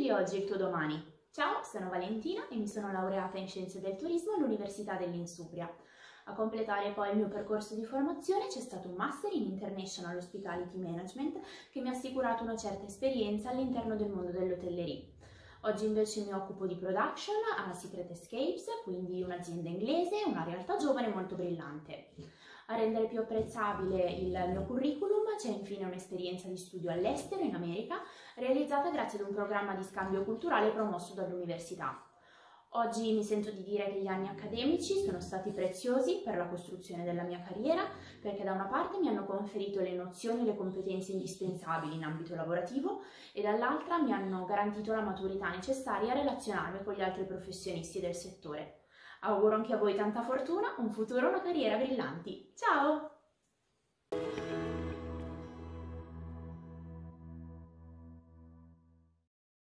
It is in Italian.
Scegli oggi il tuo domani. Ciao, sono Valentina e mi sono laureata in Scienze del Turismo all'Università dell'Insubria. A completare poi il mio percorso di formazione c'è stato un Master in International Hospitality Management che mi ha assicurato una certa esperienza all'interno del mondo dell'hotellerie. Oggi invece mi occupo di production a Secret Escapes, quindi un'azienda inglese, una realtà giovane molto brillante. A rendere più apprezzabile il mio curriculum c'è infine un'esperienza di studio all'estero in America realizzata grazie ad un programma di scambio culturale promosso dall'università. Oggi mi sento di dire che gli anni accademici sono stati preziosi per la costruzione della mia carriera perché da una parte mi hanno conferito le nozioni e le competenze indispensabili in ambito lavorativo e dall'altra mi hanno garantito la maturità necessaria a relazionarmi con gli altri professionisti del settore. Auguro anche a voi tanta fortuna, un futuro e una carriera brillanti. Ciao!